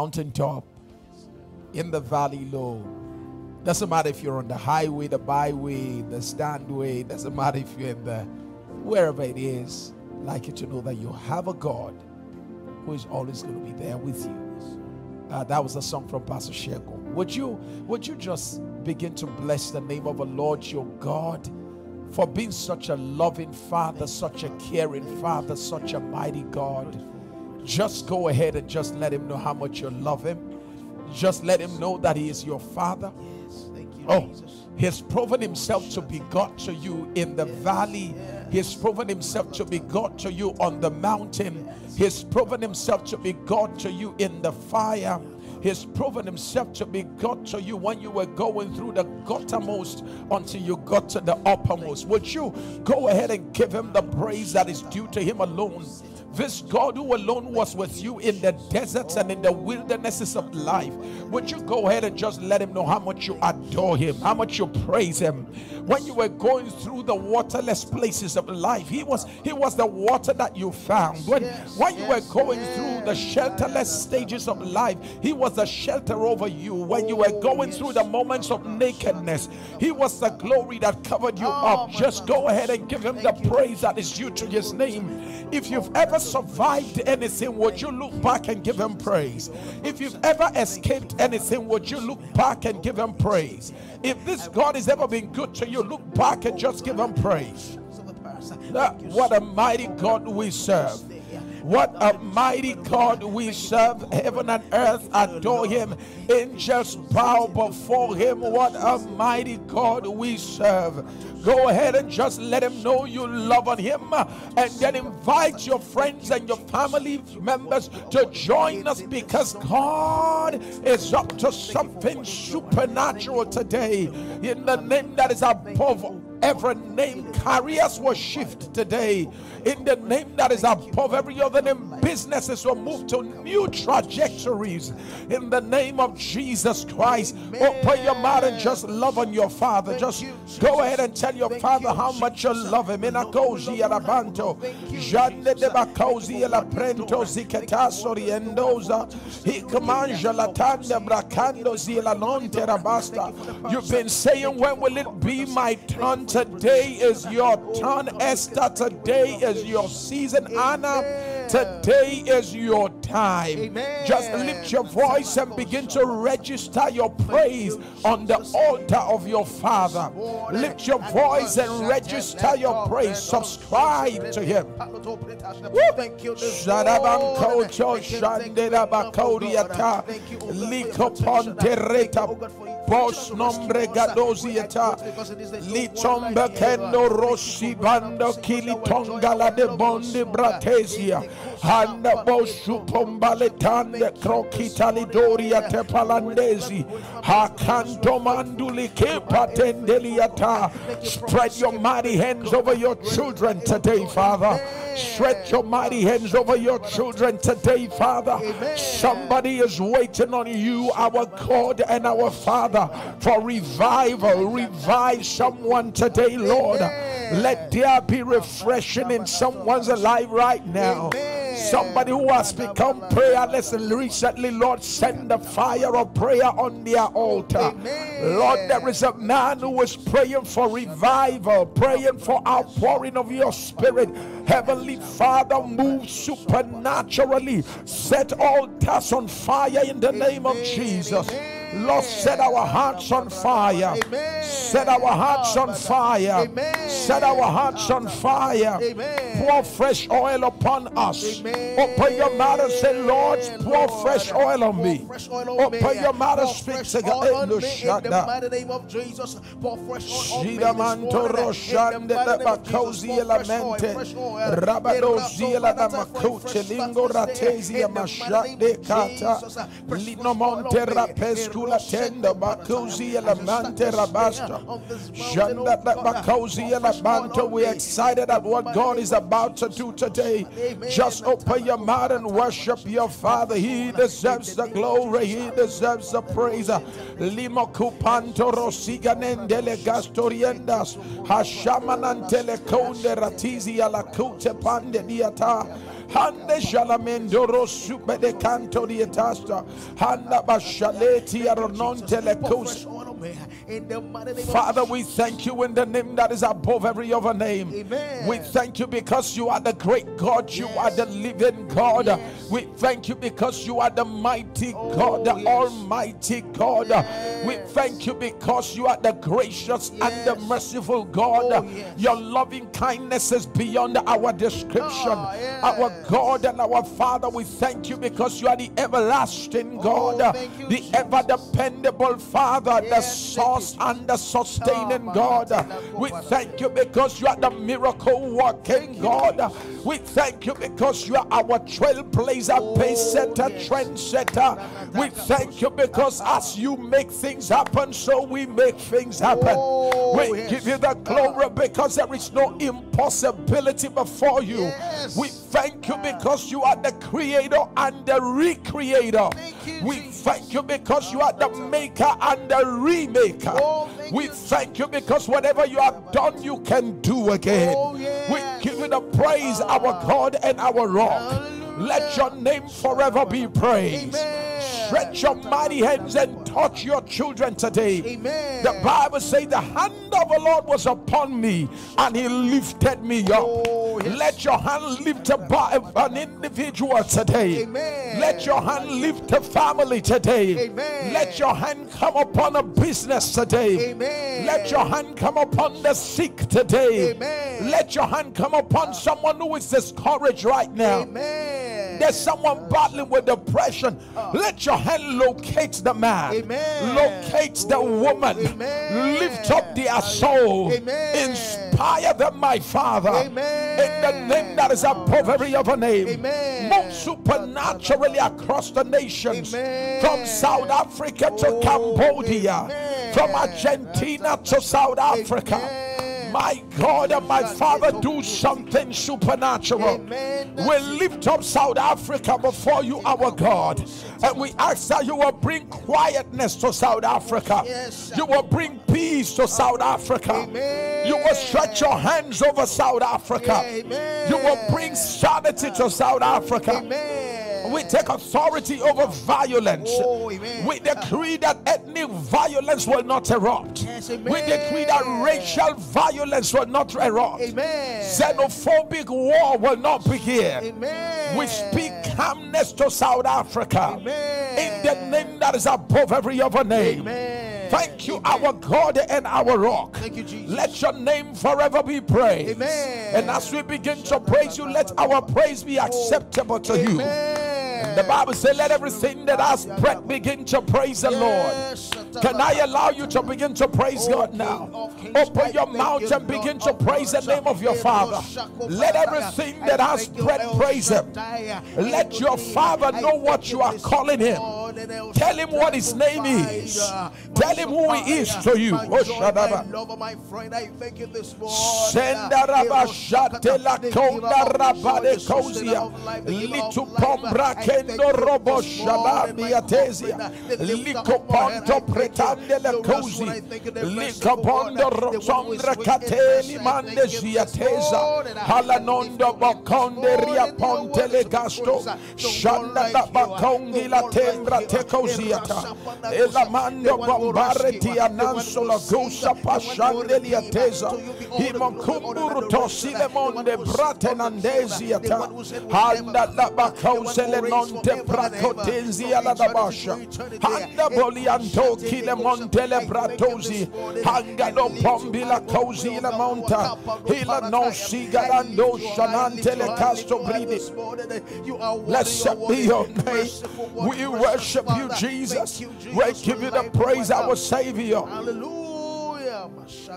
mountaintop, in the valley low. Doesn't matter if you're on the highway, the byway, the standway. Doesn't matter if you're in the wherever it is. I'd like you to know that you have a God who is always going to be there with you. Uh, that was a song from Pastor Sheko. Would you would you just begin to bless the name of the Lord your God for being such a loving Father, such a caring Father, such a mighty God? Just go ahead and just let him know how much you love him. Just let him know that he is your Father. Oh, he's proven himself to be God to you in the valley. He's proven himself to be God to you on the mountain. He's proven himself to be God to you in the fire. He's proven himself to be God to you when you were going through the guttermost until you got to the uppermost. Would you go ahead and give him the praise that is due to him alone? This God who alone was with you in the deserts and in the wildernesses of life. Would you go ahead and just let him know how much you adore him, how much you praise him? When you were going through the waterless places of life, he was he was the water that you found. When Yes, when you were yes, going through the shelterless stages of life, he was the shelter over you. When you were Oh, going through the moments of nakedness, he was the glory that covered you Oh, up. Just go ahead and give him the you, praise that is due to his name. If you've ever survived anything, would you look back and give him praise? If you've ever escaped anything, would you look back and give him praise? If this God has ever been good to you, look back and just give him praise. Ah, What a mighty God we serve. What a mighty God we serve. Heaven and earth adore him. Angels bow before him. What a mighty God we serve. Go ahead and just let him know you love on him and then invite your friends and your family members to join us because God is up to something supernatural today in the name that is above every name carriers will shift today in the name that is above every other name businesses will move to new trajectories in the name of jesus christ open your mouth and just love on your father just go ahead and tell your father how much you love him in a alabanto jande de Jesus. bacosi Thank la you for prento what you've done. ziketa Thank you for what you're soriendoza doing. hikamanja bracando zila non you've been saying when will it be my turn today is your turn esther. Today is your season. Anna today is your time. Amen. just lift your voice and begin to register your praise on the altar of your father. lift your voice and register your praise. subscribe to him. Thank you, this Shadabankoto Lord. Thank you, thank you, Shandera Bakodiata Thank you, God, for your Liko protection. Thank you, Pontereta God, for your Bos protection. nombre Lord Litombe kendo Thank bando bringing us kili out of tongala de bondi bratesia Thank you, Handa Shabbat, bosu pombale tande Thank you krokita this lidoria morning. te palandesi Hakanto manduli kepa tendeliata Spread your mighty hands over your children today Father Stretch your mighty hands over your children today, Father. Somebody is waiting on you, our God and our Father, for revival. Revive someone today, Lord. Let there be refreshing in someone's life right now. Somebody who has become prayerless recently, Lord, send the fire of prayer on their altar. Lord, there is a man who is praying for revival, praying for outpouring of your spirit. Heavenly Father, move supernaturally. Set all altars on fire in the name of Jesus. Lord, set our hearts on fire. Set our hearts on fire. Set our hearts on fire. Pour fresh oil upon us. Open your mouth and say, Lord, pour fresh oil on me. Fresh oil on me. Open your mouth and speak to God. in the mighty name of Jesus. Pour fresh oil on me this Shidamanto morning. roshande the la mighty name of Jesus. bakozi Pour fresh oil, elamente fresh oil. rabado In ziela na Raso, makote fresh lingo start this day. ratezi ya the mighty mashade name kata lino oil on monte me. rapescu la In tenda Roshende, bakozi I la just mante start this day rabasta oil banto on we're excited at what God is about to do today. Just open your mouth and worship your father. He deserves the glory. He deserves the praise. Limo kupanto rosiga nendele gastoriendas. Hashamanantele konde ratizi ala kute pande diata Hande shalamendoro super de canto di etasta. Handa bashaleti arononte le In the mighty name Father, we thank you in the name that is above every other name. Amen. We thank you because you are the great God, you are the living God. Yes. We thank you because you are the mighty Oh, God, the yes. almighty God. We thank you because you are the gracious and the merciful God. Oh, yes. Your loving kindness is beyond our description. Ah, yes. Our God and our Father, we thank you because you are the everlasting oh, God, Oh, thank you, the ever dependable Father, the Yes, source and the sustaining Ah, God. We thank you because you are the miracle working God. We thank you because you are our trailblazer, pace setter, trendsetter. We thank you because as you make things happen, so we make things happen. Oh, we give you the glory because there is no impossibility before you. We thank you because you are the creator and the recreator. We thank you because you are the maker and the remaker. Oh, we thank you because whatever you have done, you can do again. Oh. We give you the praise, our God and our rock. Let your name forever be praised. Amen. Stretch your mighty hands and touch your children today. Amen. The Bible says the hand of the Lord was upon me and he lifted me up. Oh, yes. Let your hand lift a an individual today. Amen. Let your hand lift a family today. Amen. Let your hand come upon a business today. Amen. Let your hand come upon the sick today. Let your hand come upon someone who is discouraged right now. Amen. There's someone battling with depression. Uh. Let your hand locate the man. Amen. Locate the woman. Amen. Lift up their soul. Amen. Inspire them, my Father. Amen. In the name that is above every other name. Amen. Move supernaturally across the nations. From South Africa to Oh, Cambodia. From Argentina to South Africa. My God and my Father, do something supernatural. We lift up South Africa before you, our God, and we ask that you will bring quietness to South Africa. You will bring peace to South Africa. You will stretch your hands over South Africa. You will bring sanity to South Africa. We take authority over violence. Oh. We decree that ethnic violence will not erupt. Yes, We decree that racial violence will not erupt. Amen. Xenophobic war will not begin. Amen. We speak calmness to South Africa. Amen. In the name that is above every other name. Amen. Thank you, Amen. our God and our rock. Thank you, Jesus. Let your name forever be praised. Amen. And as we begin to praise you, let our praise be acceptable to you. The Bible says, Let everything that has breath begin to praise the Lord. Can I allow you to begin to praise God now? Open your mouth and begin to praise the name of your Father. Let everything that has breath praise Him. Let your Father know what you are calling Him. Tell him what his name is. Tell him who he is to you. My Oh, joy, Shaddai. my lover, my friend, I thank you this morning. Sendaraba shatela The konda giver of rabade joy, the sustainer kozia. of life, the giver of Litu life. pombra I thank kendo robo this shalabi morning, my atezia. comforter, the lifter Liko of my head. ponto I thank you. pretande le The cozi. rest I thank you, the Liko merciful one, pondo the one who is rosombra rich in kateli mercy. I mande. Halanondo lift you bokonde ria ponte le worthy to be gasto. Uh, one Shanda da bakongi la tembra like you, uh, tekoziata. the Rapapanakosa, uh, Elamando the one who bombare rescue, tia the one who nanso la sing, gosa the one pashande redeem. liateza. To you be all the glory, all the Himokumburu adoration, tosile monde who brate on the nandezi throne, the ata. one who said will Handa never la come, bakause the one le who reigns nonte forever and ever, prakotenzi from ala da basha. to eternity. Handa bolianto kile monte le bratozi. Hanga lo pombi la cozi la monta. Hila no sigalando shanante le casto bridi. Blessed be your name. We worship you, Jesus. We give you the praise, our Savior. Hallelujah.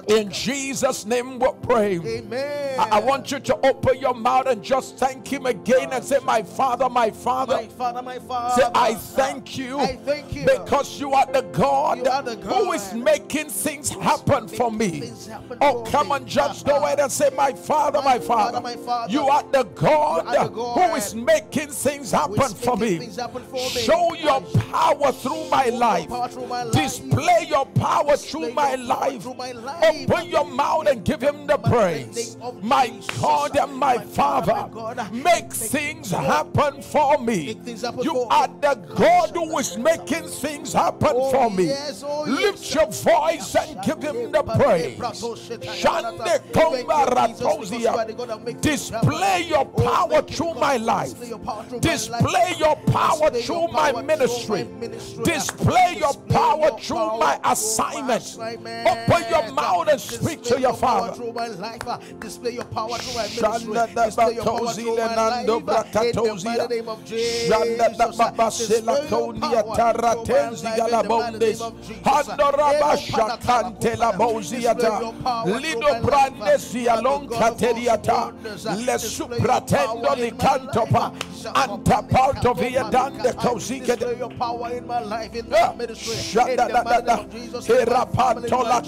In Jesus' name we pray. Amen. I I want you to open your mouth and just thank Him again and say, My Father, my Father. my Father, my Father. Say, I thank you I thank you. because you are the God, You are the who is making things happen for me. happen Oh, for come me. on, just go ahead and say, My Father, my My Father. Father, my Father. You are the God, You are the God is making things happen for making me. things happen for me. Show your power through my life. through my life. Display your power Display through my life. through my life. Open your mouth and give him the praise. My. God and my My Father, my make things happen for me. Make things happen You are the God who is making things happen Oh, for me. oh, Lift your voice and give him the praise. Shande komba. Oh, display your power through my life. Display your power through my ministry. Display your power through my assignment. Open your mouth and speak to your Father. Through my life, uh, display your power through my ministry. Display your power through my life. uh, In the name of Jesus. Shanda da uh, baba display sela your power through my life in the name of Jesus. Handora Elo basha la panakala boziata. Display your power through Lido my life, brandes Father yalon God of all kateriata. Le supratendo power li in my life, cantopa. via dande your power in my life, in Ah, my ministry. In the da da mighty da. name of Jesus. in my Era family, panto my la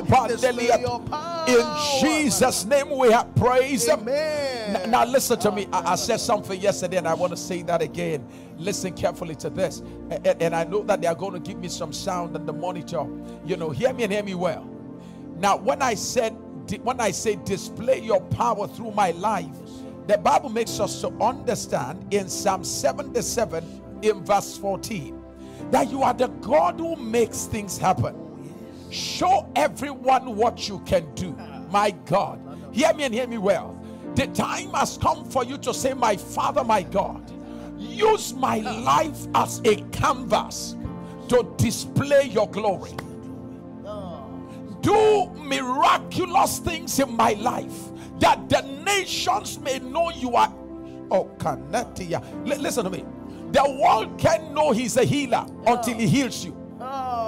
cresto display pandeliat. your power. In Jesus' name we have praised him. Amen. N- Now, listen to me. I, I ah. said something yesterday, and I want to say that again. Listen carefully to this. A- a- And, I know that they are going to give me some sound on the monitor. You know, hear me and hear me well. Now, when I said, when I say display your power through my life, the Bible makes us to understand in Psalm 77, in verse 14, that you are the God who makes things happen. Show everyone what you can do. My God. Hear me and hear me well. The time has come for you to say, My Father, my God, use my life as a canvas to display your glory. Do miraculous things in my life that the nations may know you are. Oh, Kanatia. Li- listen to me. The world can know he's a healer until he heals you. Oh.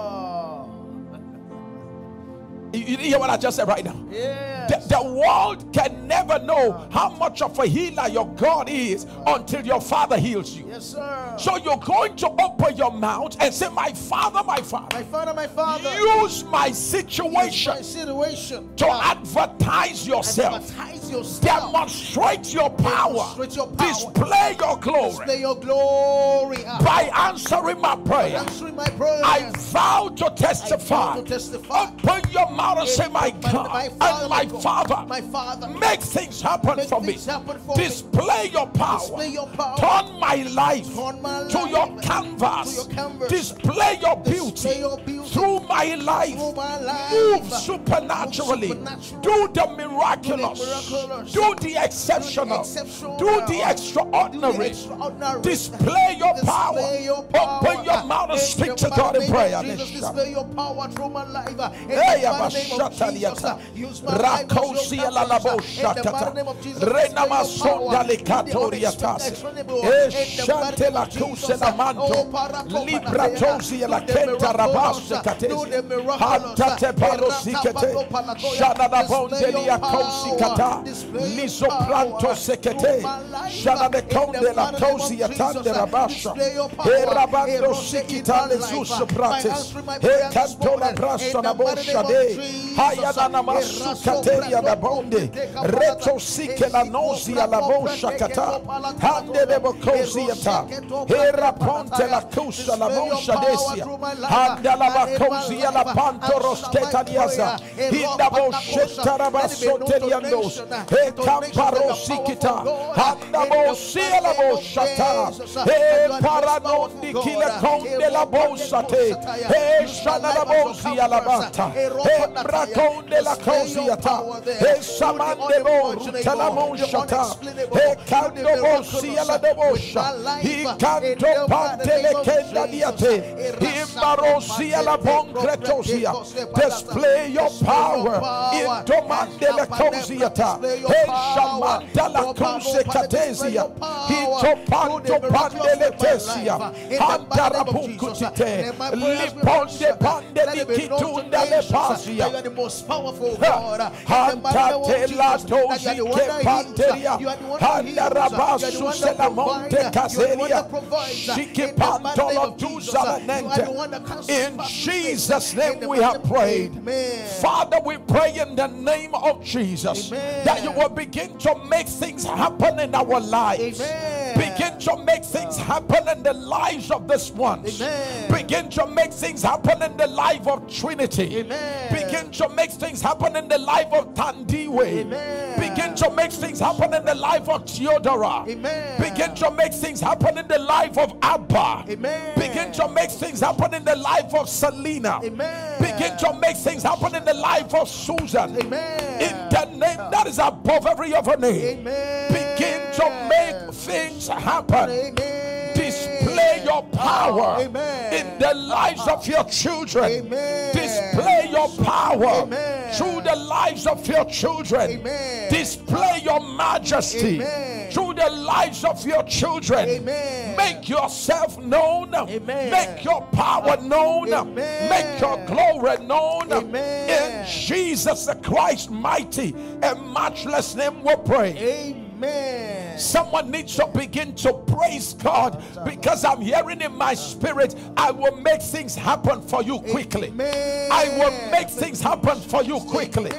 You, you hear what I just said right now? yes. The, the world can never know how much of a healer your God is until your father heals you. yes, sir. So you're going to open your mouth and say, My father, my father, my father, my father. use my use my situation situation to advertise yourself. advertise yourself. Demonstrate your power. Demonstrate your power. Display your glory. Display your glory. Ah, By answering my prayer, Answering my prayer. I vow to testify. to testify. Open your mouth and say, My God and my Father, my father. make things happen for me. things happen for me. Display your power. Display your power. Turn my life to your canvas. to your canvas. Display your beauty through my life. through my life. Move supernaturally. Do the miraculous. Do the exceptional. Do the extraordinary. Display your power. Open your mouth and speak to God in prayer. display your power through my life. Uh, oh uh, in the Hey, mighty name of Abashata Jesus, Liata. use my life as your Rakosia la canvas. labo In the shakata. mighty name of Jesus, Rena display your masonda power. likatoria Do the tase. unexplainable. Eh, in the mighty shante name la of la manto. oh, parakopa Libra na tosia la Do the kenta miraculous. rabaste uh, katesi. Do the miraculous. Hantate paro Erata sikete. palopa la Display bonde your lia kosi power. kata. Display your Liso pranto power sekete. through my life. Shana de In the konde la mighty name of tosia Jesus, tande rabasha. display your eh, power. E rabando Erose sikita le in my zus life. By prates. answering my E prayer this canto la morning. brasa In na the mighty name bosha of de. Jesus. Haya na na masu Eraso kateria da bonde. Reto sike la nosia la preteke kata. Hande de koya. bokosiata. Hera ponte la kusa la mosha desia. Handa la in la panto rosteta diaza. Hinda bosheta rabasoteliandos. nation, uh, He the sikita. Handa bosia la. Jesus, uh, He paranondi kile konde la bosate. He shana la bosia la bata. He bratonde la kosiata. He samande bo ruta la monshata. He kando bosia la debosha. He canto pante le kenda diate. La boncretosia. Display your power in domande la cosiata. Shamanda la cose catesia. He topanto pande le tesia. Liponde pande likitunda le pasia. You are the most powerful God. Hantate la dozi ke panteria. Handarabasu se la monte caseria. Shiki pantolo tuzalanente. In Jesus' name we have prayed. Father, we pray in the name of Jesus Amen. that you will begin to make things happen in our lives. Amen. Begin to make things happen in the lives of this one. Begin to make things happen in the life of Trinity. Amen. Begin to make things happen in the life of Tandiwe. Amen. Begin to make things happen in the life of Theodora. Amen. Begin to make things happen in the life of Abba. Amen. Begin to make things happen in the life of Selena. Amen. Begin to make things happen in the life of Susan. Amen. In the name that is above every other name. Amen. Begin to make things happen. Amen. Display your power Amen. in the lives of your children. Amen. Display your power through the lives of your children. Display your majesty through the lives of your children. Amen. Make yourself known. Amen. Make your power known. Amen. Make your glory known. In Jesus the Christ mighty and matchless name we pray. Amen. Someone needs to begin to praise God because I'm hearing in my spirit, I will make things happen for you quickly. Amen. I will make things happen for you quickly.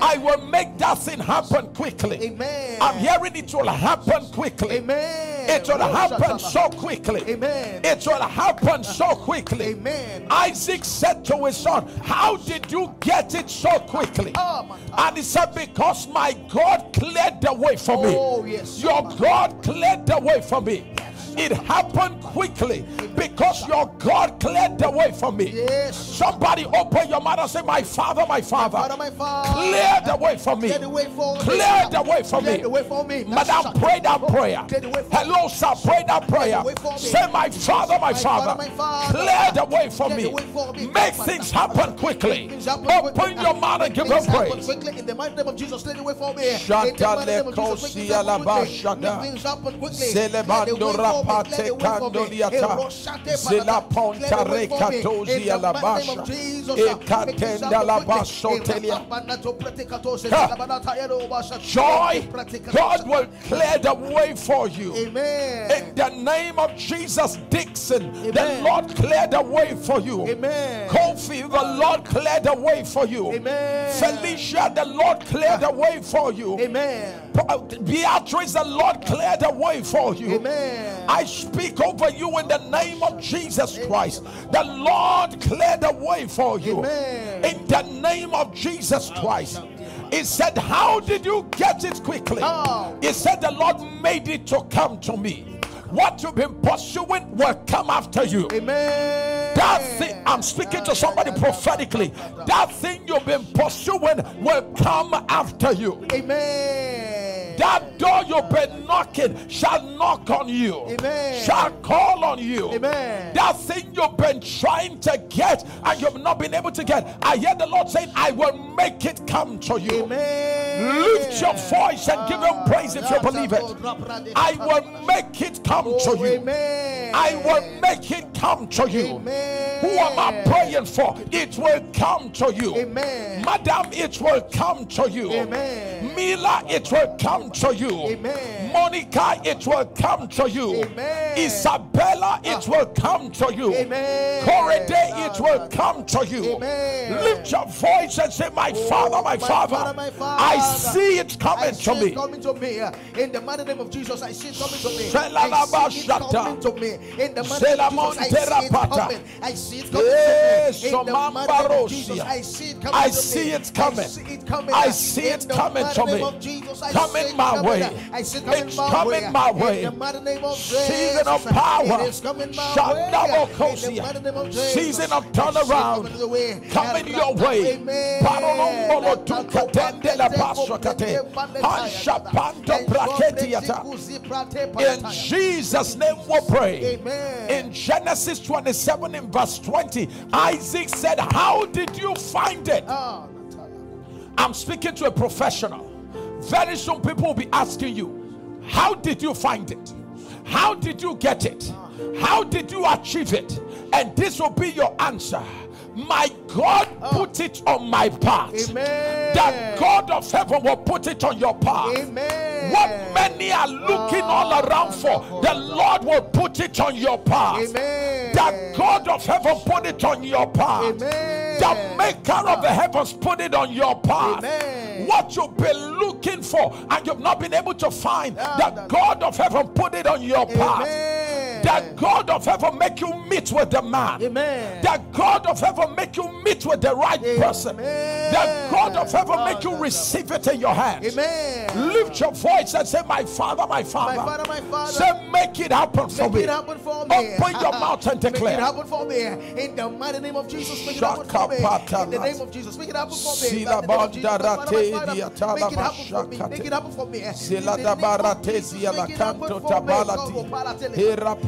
I will make that thing happen quickly. Amen. I'm hearing it will happen quickly. Amen. It will Oh, happen so quickly. Amen. It will happen so quickly. Amen. Isaac said to his son, How did you get it so quickly? Oh, And he said, Because my God cleared the way for me. Oh, yes. Your God cleared the way for me. It happened quickly because your God cleared the way for me. Yes. Somebody open your mouth and say, My Father, my Father, Father, my Father. clear the way for me. Clear the way for me. Clear the way for me. way for me. Madam, pray that prayer. Clear the way for Hello, sir, pray that prayer. the way for me. Say, My Father, my My Father, my clear the way for me. the way for me. Make things happen quickly. Open your mouth and give him praise. quickly in the mighty name of Jesus. Clear the way for me. In the Shata mighty name of Jesus, make things happen quickly. alabashada. Make things happen Clear the way for me. Clear rapate the way for me. kandoliata. Eroshate Zela panata. ponta Clear the way for me. rekatozi In the mighty name alabasha. of Jesus, uh, make things Ekatenda happen labaso quickly. telia. Erapapanato pretekato Ha. selabanata erobasha. Joy, God will clear the way for you. Amen. In the name of Jesus Dixon, the Lord cleared the way for you. Amen. Kofi, the Lord cleared the way for you. Amen. Felicia, the Lord cleared the way for you. Amen. Beatrice, the Lord cleared the way for you. Amen. I speak over you in the name of Jesus Christ. The Lord cleared the way for you. Amen. In the name of Jesus Christ. He said, How did you get it quickly? How? He said, The Lord made it to come to me. What you've been pursuing will come after you. Amen. That thing, I'm speaking to somebody prophetically. That thing you've been pursuing will come after you. Amen. That door you've been knocking shall knock on you, Amen. shall call on you. Amen. That thing you've been trying to get and you've not been able to get. I hear the Lord saying, I will make it come to you. Amen. Lift your voice and give him ah, praise if you believe it. I will make it come to Oh, you. I will make it come to you. Who am I praying for? It will come to you. Amen. Madam, it will come to you. Amen. Mila, it will come to you. Amen. Monica, it will come to you. Amen. Isabella, it ah. will come to you. Amen. Corridor, it ah. will come to you. Amen. Lift your voice and say, My oh, Father, my, my Father, Father, my Father. I see it coming to me. coming to me. In the mighty name of Jesus, I see it coming to me. I see it coming to me. In the mighty name of Jesus, I see it coming. I see it coming to me. In the mighty name of Jesus, I see it coming I see it coming. I see it coming. I see In it the coming mighty to me. of Jesus, I Coming my way. I see it coming It's my coming way. my way. In the name of Jesus, Season of power. It is coming my In the mighty name of Jesus, Season of I see it turnaround. coming the way. Coming your way. Amen. Paronombolo tukatende la pasokate. Hanshapanto praketiata. In Jesus' name we pray. In Genesis 27 in verse 20, Isaac said, How did you find it? Ah, I'm speaking to a professional. Very soon, people will be asking you, How did you find it? How did you get it? How did you achieve it? And this will be your answer. My God ah. put it on my path. Amen. That God of heaven will put it on your path. Amen. What many are looking ah, all around for, the Lord will put it on your path. Amen. That God of heaven put it on your path. Amen. The maker of the heavens put it on your path. Amen. What you've been looking for and you've not been able to find, the that- God of heaven put it on your path. Amen. The God of heaven make you meet with the man. Amen. The God of heaven make you meet with the right person. That God of heaven oh, make you receive it in your hands. Amen. Lift your voice and say, My Father, my Father. My Father, my Father. Say, Make it happen for Make me. it happen for me. Open your mouth and Make declare. it happen for me. In the mighty name of Jesus, make it happen for me. In the name of Jesus, make it happen for me. In the name of Jesus, my Father, my bandarate Father, Make it happen for me. Make it happen for me. In the name of Jesus, make it happen for me. tabalati. Go, paratele. Hera Put it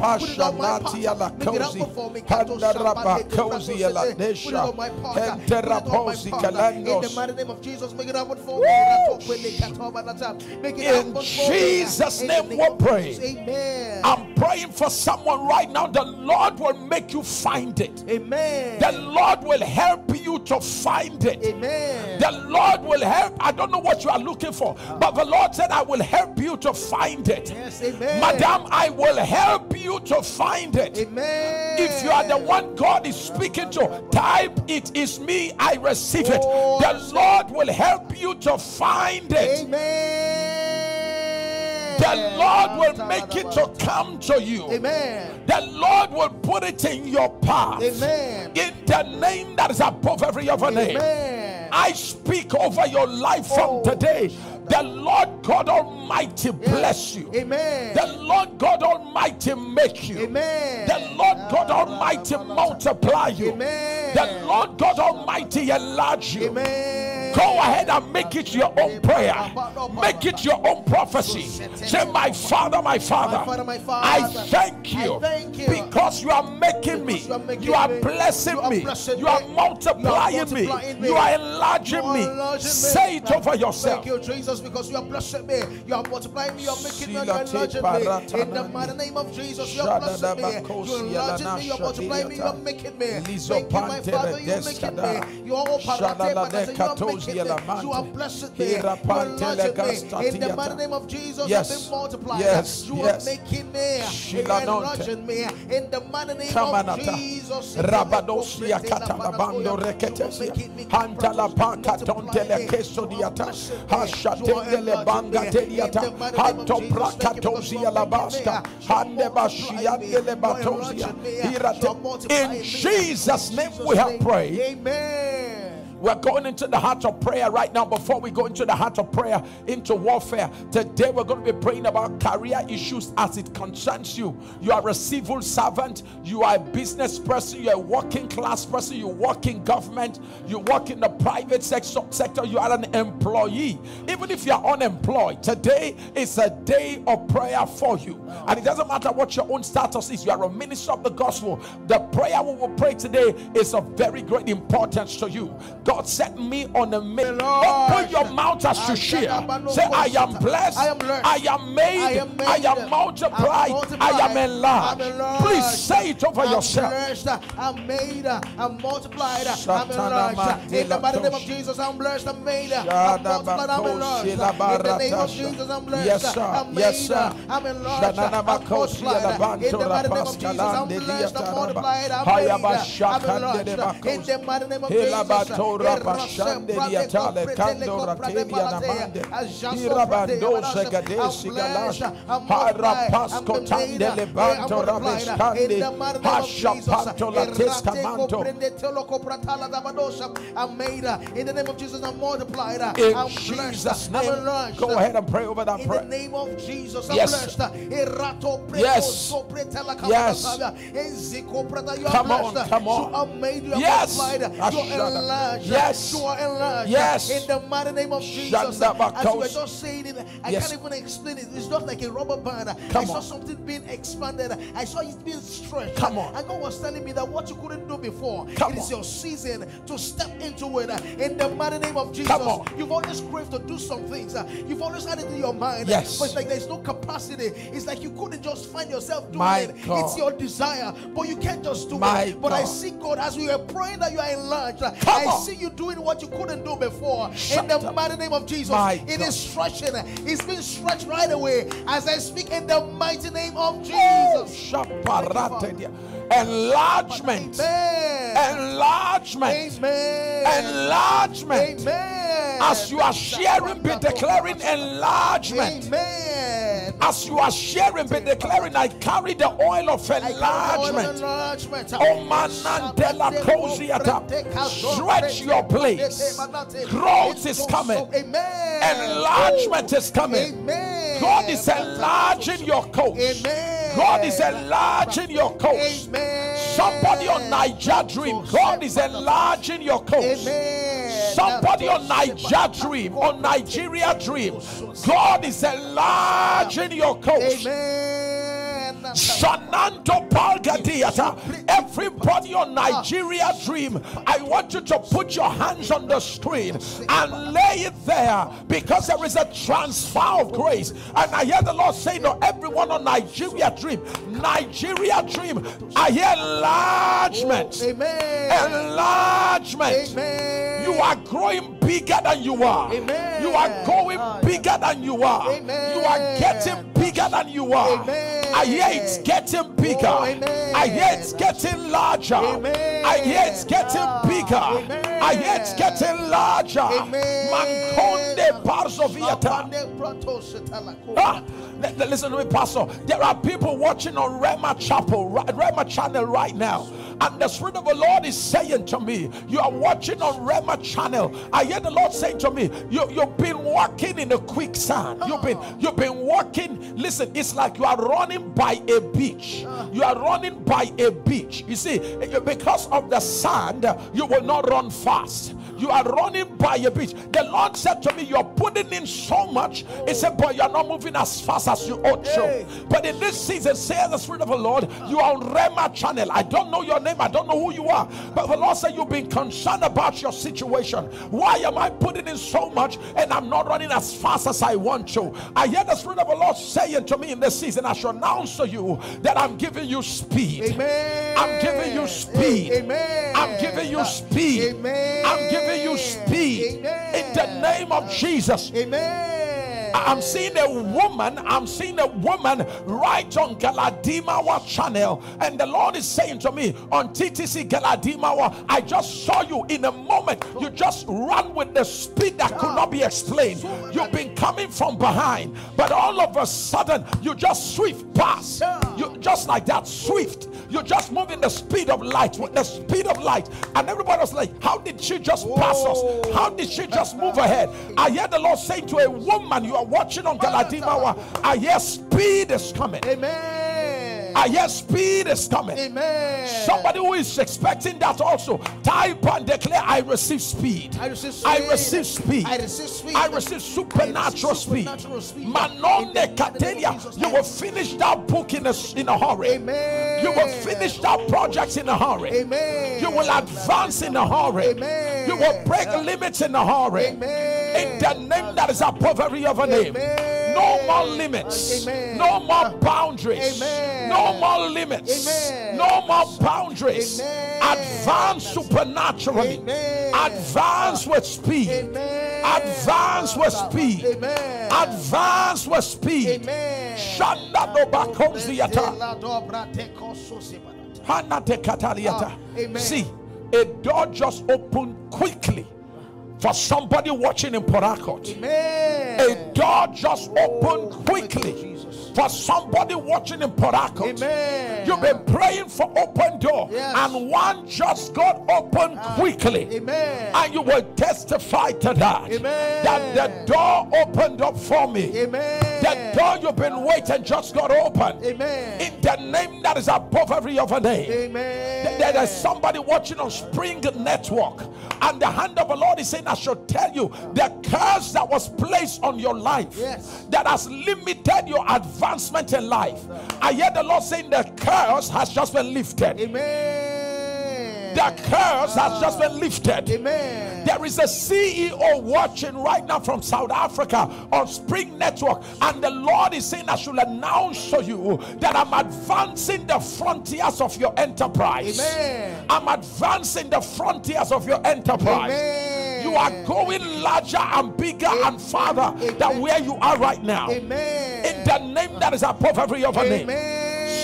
pasha on my nati part. ala Make it happen for me. Kato Handa raba shambate, kozi ala sete. Put it desha. on my part. Hente Put it on my raposi part. In the mighty name of Jesus, make it happen for me. Rato kwele kato banata. Make it In happen for me. Jesus' name we pray. Amen. Praying for someone right now. The Lord will make you find it. Amen. The Lord will help you to find it. Amen. The Lord will help. I don't know what you are looking for, but the Lord said, I will help you to find it. Yes, amen. Madam, I will help you to find it. Amen. If you are the one God is speaking to, type it is me, I receive it. Oh, The. Lord will help you to find it. Amen. The Lord will make it to come to you. Amen. The Lord will put it in your path. Amen. In the name that is above every other name. Amen. I speak over your life from Oh. today. The Lord God Almighty bless you. Amen. The Lord God Almighty make you. Amen. The Lord ah, God Almighty multiply you. Amen. The Lord God Almighty enlarge you. Amen. Go ahead and make it your own prayer. Make it your own prophecy. Say, My Father, my Father, My Father, my Father, I thank you, I thank you because you are making me, you are making you are me, blessing me, you are multiplying me, you are enlarging me. Say it over yourself. Thank you, Jesus, because you are blessing me. You are multiplying me. You are making me. You are enlarging me. In the mighty name of Jesus, you are blessing me. You are enlarging me. You are multiplying me. You are making me. Thank you, my Father. You are making me. You are all You are me. You are blessing me. You are pante enlarging. In the mighty name of Jesus, Yes. I've been multiplied. Yes. You Yes. are making me. Enlarging me. In the mighty name of. Jesus. Rabadosia katalabando reketesia. Hantala panka tontele keso diata. Hashatendele banga tediata. Hanto prakatosia labasta. Hande bashiandele batosia. Hirate. In Jesus' name we have prayed. Amen. We're going into the heart of prayer right now. Before we go into the heart of prayer, into warfare, today we're going to be praying about career issues as it concerns you. You are a civil servant, you are a business person, you're a working class person, you work in government, you work in the private sector, sector, you are an employee. Even if you're unemployed, today is a day of prayer for you. And it doesn't matter what your own status is, you are a minister of the gospel. The prayer we will pray today is of very great importance to you. God set me on a mission. Open your mouth as you share. Say, I am blessed. I am. I am made. I am made. I am multiplied. Multiplied. Enlarged. Please say it over yourself. I'm made. I'm multiplied. I'm enlarged. In the mighty name of Jesus, I'm blessed. I'm made. I'm multiplied. I'm enlarged. In the name of. Jesus, I'm blessed. Yes, sir. I'm Yes, sir. I'm enlarged. I'm multiplied. In the mighty name of Jesus, I'm blessed. I'm multiplied. I'm made. I'm enlarged. In the mighty name of Jesus. Bato rapashande diatale kando ratedia namande. Hirabando segadesi galasha. Harapasko tandele banto rabeskande. Hasha panto lateska manto. I'm made in the name of Jesus. I'm multiplied. In I'm. Jesus' I'm name, enlarged. go ahead and pray over that prayer. In the name of Jesus, I'm Yes. blessed. Yes. Yes. kabasabia. Enziko preta, You are Come on, come on. You are made. You Yes. multiplied. You're enlarged. Yes. You are enlarged. Yes. In the mighty name of Jesus. Shanda As you were just saying it, I Yes. can't even explain it. It's just like a rubber band. I saw on. something being expanded. I saw it being stretched. Come on. And God was telling me that what you couldn't do before, Come it is on. your season to step into it. In the mighty name of Jesus. Come on. You've always craved to do some things. You've always had it in your mind. Yes. But it's like there's no capacity. It's like you couldn't just find yourself doing My it. God. It's your desire, but you can't just do My it. But I see God as we were praying that you are enlarged. Come I on. see you doing what you couldn't do before. Shut in the up. mighty name of Jesus. My It God. is stretching. It's been stretched right away as I speak in the mighty name of oh, Jesus. Shaparate dia. Enlargement. Amen. enlargement, Amen. enlargement. Amen. As you are sharing, be declaring enlargement. Amen. As you are sharing, be declaring, I carry the oil of enlargement. Oh, manantela koziata. Stretch your place. Growth is coming. Enlargement is coming. God is enlarging your coast. God is enlarging your coast. Somebody on Niger Dream, God is enlarging your coast. Somebody on Niger Dream, on Nigeria Dream, God is enlarging your coast. Amen. Shananto Palgadiata. Everybody on Nigeria Dream, I want you to put your hands on the screen and lay it there because there is a transfer of grace. And I hear the Lord saying to everyone on Nigeria Dream, Nigeria Dream, I hear enlargement. Oh, amen. Enlargement. Amen. You are growing bigger than you are. Amen. You are going bigger than you are. Amen. You are getting bigger than you are. Amen. I hear it's getting bigger. Oh. I hear it's getting larger. Amen. I hear it's getting bigger. Amen. I hear it's getting larger. Parzoviata. Ah, listen to me, Pastor. There are people watching on Rema Chapel, Rema Channel right now. And the Spirit of the Lord is saying to me, You are watching on Rema Channel. I hear the Lord saying to me, you, You've been walking in a quicksand. You've been oh. you've been walking. Listen, it's like you are running by a beach. Oh. You are running by a beach. You see, because of the sand, you will not run fast. You are running by a beach. The Lord said to me, You're putting in so much. He said, But you're not moving as fast as you ought Hey. to. But in this season, says the Spirit of the Lord, you are on Rema channel. I don't know your name, I don't know who you are. But the Lord said, You've been concerned about your situation. Why am I putting in so much and I'm not running as fast as I want to? I hear the Spirit of the Lord saying to me in this season, I shall announce to you that I'm giving you speed. Amen. I'm giving you speed. Amen. I'm giving you speed. Amen. I'm giving you speed. Amen. In the name of Jesus. Amen. I'm seeing a woman, I'm seeing a woman right on Galadimawa channel, and the Lord is saying to me on TTC Galadimawa, I just saw you in a moment. You just run with the speed that could not be explained. You've been coming from behind, but all of a sudden you just swift past. You just like that, swift. You just move in the speed of light, with the speed of light, and everybody was like, How did she just pass us? How did she just move ahead? I hear the Lord saying to a woman, You are watching on Galadimawa, I hear speed is coming. Amen. I hear speed is coming. Amen. Somebody who is expecting that also type and declare, I receive speed. I receive speed. I receive speed. I receive speed. I receive supernatural speed. supernatural speed. The name Katelia. You will finish that book in a, in a hurry. Amen. You will finish that project in a hurry. Amen. You will advance in a hurry. Amen. You will break limits in a hurry. Amen. In the name that is above every other name. No more limits. No more boundaries. No more limits. No more boundaries. Advance supernaturally. Advance with speed. Advance with speed. Advance with speed. Shanda do bakonziata. La dobra te kososibana. Hanate kataliata. Ah. See, a door just opened quickly for somebody watching in Port A door just opened thank you, quickly for somebody watching in Port Amen. You've been praying for open door, Yes. Ah. and one just got opened quickly. Amen. And you will testify to that. Amen. That the door opened up for me. Amen. The door you've been waiting just got open. Amen. In the name that is above every other name. Amen. Th- There is somebody watching on Spring Network, and the hand of the Lord is saying, I should tell you the curse that was placed on your life Yes. that has limited your advancement in life. I hear the Lord saying the curse has just been lifted. Amen. The curse has just been lifted. Amen. There is a CEO watching right now from South Africa on Spring Network, and the Lord is saying, I should announce to you that I'm advancing the frontiers of your enterprise. Amen. I'm advancing the frontiers of your enterprise. Amen. You are going larger and bigger and farther than where you are right now. Amen. In the name that is above every other name.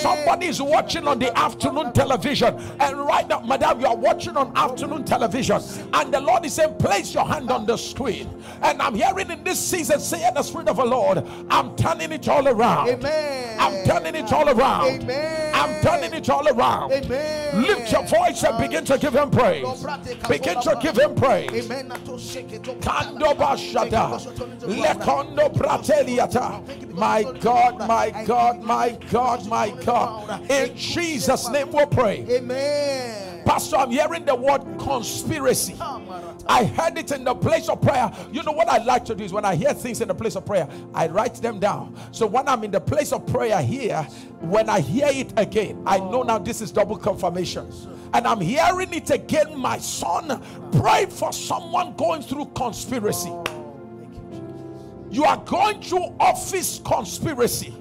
Somebody is watching on the afternoon television, and right now, madam, you are watching on afternoon television, and the Lord is saying, Place your hand on the screen. And I'm hearing in this season, saying the Spirit of the Lord, I'm turning it all around. Amen. I'm turning it all around. Amen. I'm turning it all around. Amen. Lift your voice and begin to give him praise. Begin to give him praise. Amen. Kando bashada, lekondo prateliata. My God, my God, my God, my God. In Jesus' name we pray. Amen. Pastor, I'm hearing the word conspiracy. I heard it in the place of prayer. You know what I like to do is when I hear things in the place of prayer, I write them down. So when I'm in the place of prayer here, when I hear it again, I know now this is double confirmation. And I'm hearing it again, my son. Pray for someone going through conspiracy. You are going through office conspiracy,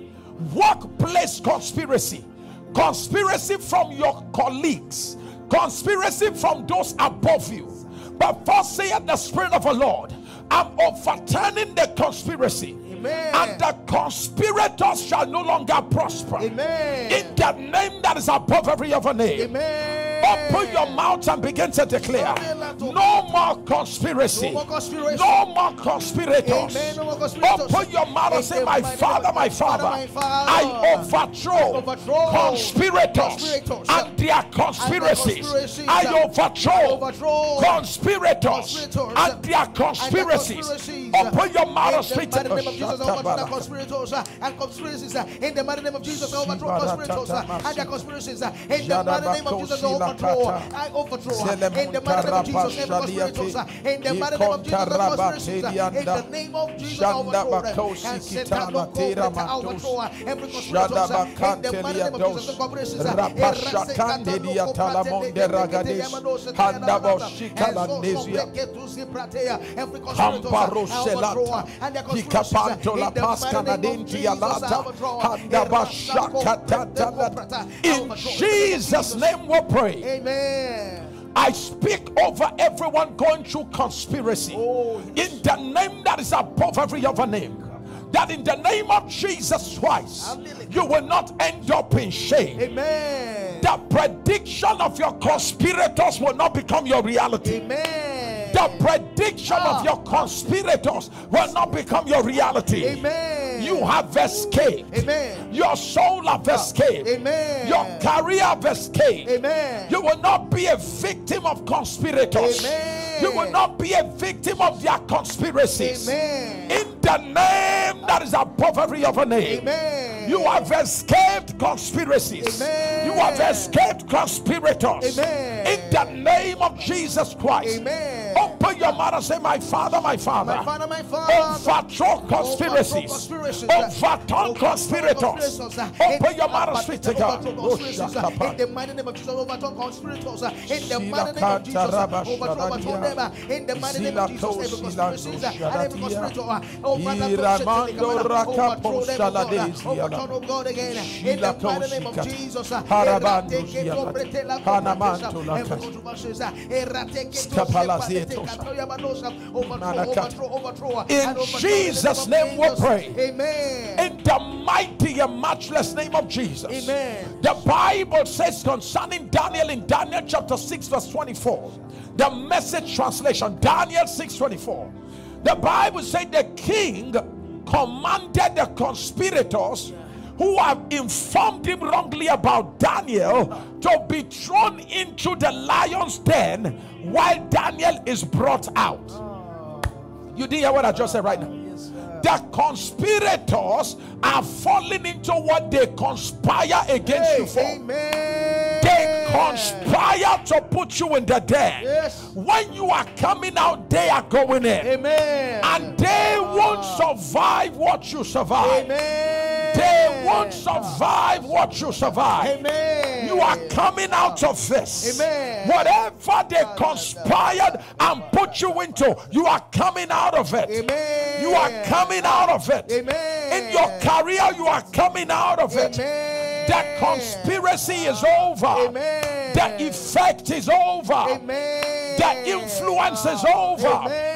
workplace conspiracy, conspiracy from your colleagues, conspiracy from those above you. But first saith the Spirit of the Lord, I'm overturning the conspiracy. Amen. And the conspirators shall no longer prosper. Amen. In the name that is above every other name. Amen. Open your mouth and begin to declare no more conspiracy, No more conspiracy. no more conspirators. Amen. No more conspirators. Open your mouth and say, My father, my Father, father, my Father, I overthrow, conspirators, and their conspiracies. I overthrow, conspirators, and their conspiracies. Open your mouth and speak to mighty name of Jesus, I overthrow the conspirators and conspiracies. In the mighty name of Jesus, I overthrow conspirators and their conspiracies. In the mighty name of Jesus, I overthrow. I overthrow. uh, In the mighty name of Jesus, every conspirators. uh, In the mighty name of Jesus, every conspiracies. uh, In the name of Jesus, overthrow them. And Satan, Lord, go, let I overthrow uh, every conspirators. uh, In the mighty name of Jesus, the conspiracies. uh, Rapashakande dia talamonde ragadis. Handabo shikalandesia. Every Kamparo selata. Hikapanto la paskana denti alata. Handaba shakatata. In Jesus' name we pray. Amen. I speak over everyone going through conspiracy Oh, in the name that is above every other name. That in the name of Jesus Christ, you will not end up in shame. Amen. The prediction of your conspirators will not become your reality. Amen. The prediction of ah. your conspirators will not become your reality. Amen. You have escaped. Amen. Your soul have ah, escaped. Amen. Your career have escaped. Amen. You will not be a victim of conspirators. Amen. You will not be a victim of their conspiracies. Amen. In the name that is above every other name. Amen. You have escaped conspiracies. Amen. You have escaped conspirators. Amen. In the name of Jesus Christ. Amen. Open your mouth and say, My Father, my Father. My Father, my Father. Overthrow conspiracies. Overturn conspirators. Open your mouth and speak to God. Oh, In the mighty name of Jesus, overturn conspirators. In the mighty name of Jesus, overthrow overturn shadadia. them. In the mighty name of Jesus, Zila every to conspiracies sila and every to conspirator. Oh, overthrow them, oh shaladezi Lord. yala. Overturn, oh God, again. In the mighty name of. Jesus. Harabandu Erateke ziyala. tobrete la Hanamanto kobrete. la Every kas. controversies. Erateke to Skapala sepatete zietosha. katoya manosha. Overthrow, Manakata. overthrow, overthrow. In Jesus' name we pray. Amen. In the mighty and matchless name of Jesus. Amen. The Bible says concerning Daniel in Daniel chapter 6, verse 24. The message translation, Daniel 6 24. The Bible said the king commanded the conspirators who have informed him wrongly about Daniel to be thrown into the lion's den while Daniel is brought out. You didn't hear what I just said right now? The conspirators are falling into what they conspire against you for. Amen. They conspire to put you in the den. Yes. When you are coming out, they are going in. Amen. And they won't survive what you survive. Amen. They won't survive what you survive. Amen. You are coming out of this. Amen. Whatever they conspired and put you into, you are coming out of it. Amen. You are coming out of it. Amen. In your career, you are coming out of it. Amen. The conspiracy is over. Amen. The effect is over. Amen. The influence is over. Amen.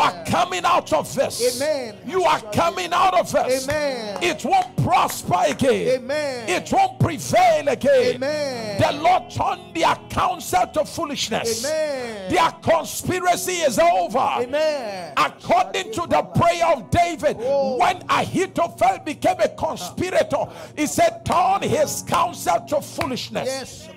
Are coming out of this. Amen. You are coming out of this. Amen. It won't prosper again. Amen. It won't prevail again. Amen. The Lord turned their counsel to foolishness. Amen. Their conspiracy is over. Amen. According to the prayer of David, Oh. when Ahithophel became a conspirator, he said, Turn his counsel to foolishness. Yes.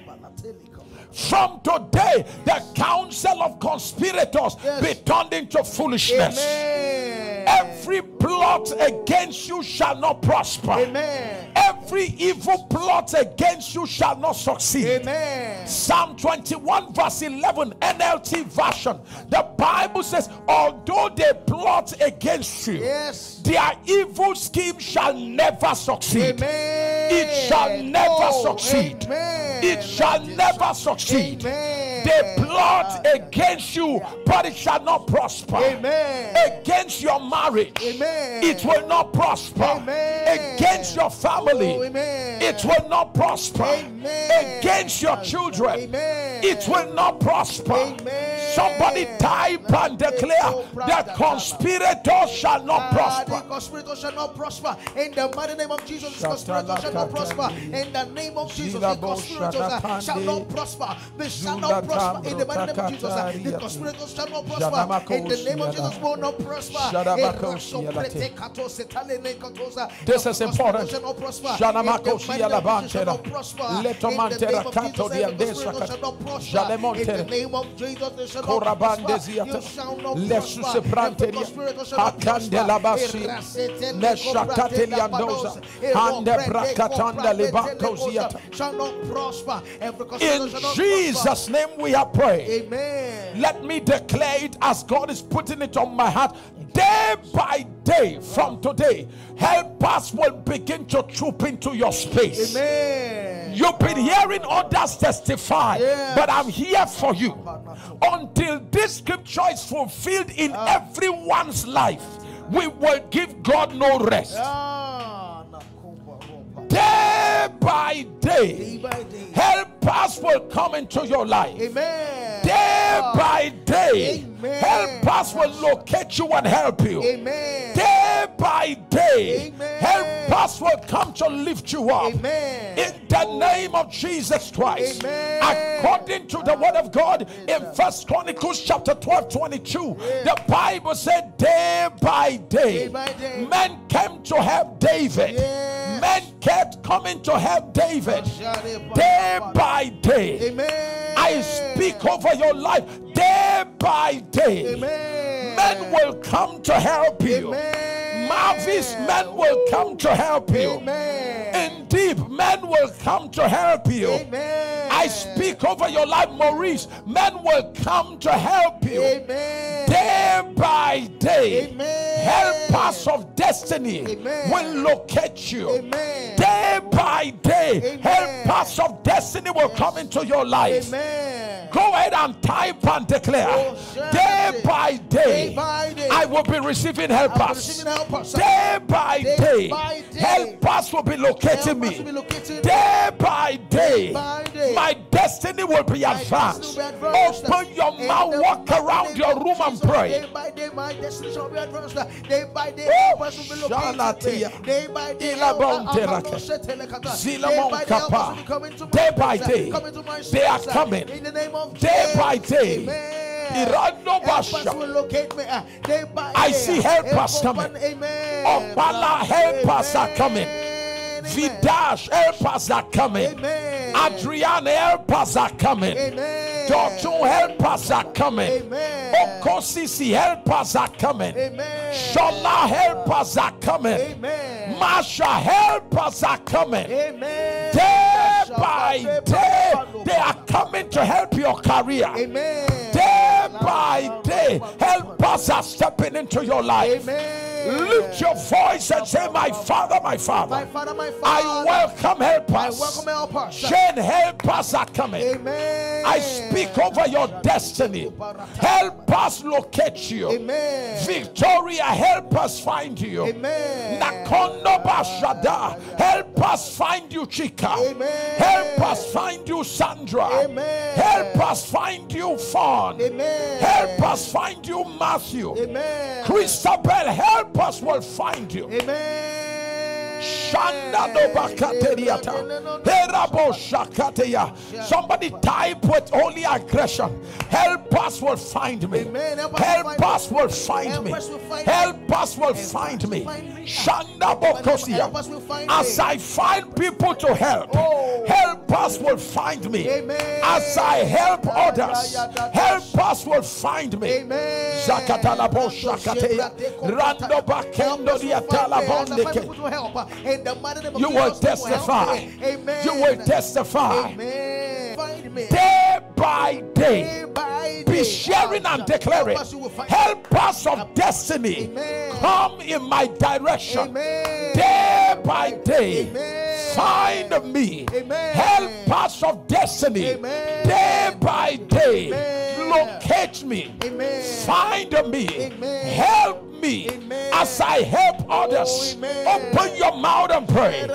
From today, the counsel of conspirators Yes. be turned into foolishness. Amen. Every plot against you shall not prosper. Amen. Every evil plot against you shall not succeed. Amen. Psalm 21, verse 11, NLT version. The Bible says, Although they plot against you, Yes. their evil scheme shall never succeed. Amen. It shall never Oh, succeed. Amen. It shall never succeed. Amen. They plot against you, but it shall not prosper. Amen. Against your marriage, Amen. It will not prosper. Amen. Against your family, Oh, amen. it will not prosper. Amen. Against your children, Amen. it will not prosper. Somebody type and declare that conspirators shall not Ah, prosper. conspirators shall not prosper. In the mighty name of Jesus, the conspirators shall not prosper. In the name of Jesus, the conspirators shall not prosper. They shall not prosper. In the mighty name of Jesus, the conspirators shall not prosper. In the name of Jesus, will not prosper. This is important. Shall not prosper. Shanamako In the mighty name of Jesus, shall not prosper. In the name of Jesus, every shall not prosper. In the name of Jesus, they shall not prosper. Korabandeziata. You shall not Lesu prosper. Sepranteria. Every conspirator shall not Hakandela. Basi. Erasete Meshakate lekopratela liandosa. panos. Hande Erobrende brakatanda kopratele lebankoziata. Shall not prosper. Every conspirator In Jesus' name we are praying. Amen. Let me declare it as God is putting it on my heart. Day by day from today, help us will begin to troop into your space. Amen. You've been hearing others testify, Yes. but I'm here for you. Until this scripture is fulfilled in ah. everyone's life, we will give God no rest. By Day day, by day. helpers will come into your life. Amen. Day ah. by day, Amen. helpers will locate you and help you. Amen. Day by day, Amen. helpers will come to lift you up. Amen. In the name of Jesus Christ, Amen. according to the word of God in First Chronicles chapter 12, 22, the Bible said, Day by day, Day by day. men came to help David. Yes. Men kept coming to help David. Day by day, Amen. I speak over your life day by day. Amen. Men will come to help you. Amen. Marvis, men will come to help you. Amen. Indeed, men will come to help you. Amen. I speak over your life, Maurice. Men will come to help you. Amen. Day by day, Amen. helpers of destiny Amen. will locate you. Amen. Day by day, Amen. helpers of destiny will come into your life. Amen. Go ahead and type and declare. Oh. Day by day, Day by day. I will be receiving helpers. Day by Day day. helpers will be locating be me. Day by day, my destiny will be advanced. Open your mouth, walk around your room and pray. Day by day, my destiny shall be advanced. Day by day, Oh, will be me. Shalatia. Day by day, Ilabon helpers- terake. Day by day, kapa. helpers will be coming to my Day by space, day, coming to my they are coming. In the name of Day by day. Amen. Helpers will locate me. uh, I see helpers Help coming. Amen. Opala helpers are coming. Vidash helpers are coming. Amen. Adrian helpers are coming. Amen. Dotun helpers are coming. Amen. Okosisi helpers are coming. Amen. Shola helpers are coming. Amen. Masha helpers are coming. Amen. Day by day, they are coming to help your career. Amen. Day by day, helpers are stepping into your life. Amen. Lift your voice and say, My Father, my Father. My Father, my Father. I welcome helpers. I welcome helpers. Chain helpers are coming. Amen. I speak over your destiny. Help us locate you. Amen. Victoria, help us find you. Amen. Nakondo Bashada, help us find you, Chica. Amen. Help us find you, Sandra. Amen. Help us find you, Fawn. Amen. Help us find you, Matthew. Amen. Christabel, help us will find you. Amen. Somebody type with holy aggression. Help us will find me. Help us will find me. us will find Help us will find me. will find me. Shanda Help us will bokosia. As. I find people to help, Oh. help us will find me. Amen. As I help others, help us will find me. Amen. Zakatalabo shakateya. Rando bakendo diatalabondeke. You will testify. Amen. You will testify. Amen. Day by day. Day by Be sharing and declaring. Help us, you will find Help us of destiny. Amen. Come in my direction. Amen. Day by day. Amen. Find me. Amen. Help us of destiny. Amen. Day by day. Amen. Locate me. Amen. Find me. Amen. Help me Amen. as I help oh, others. amen. Open your mouth and pray.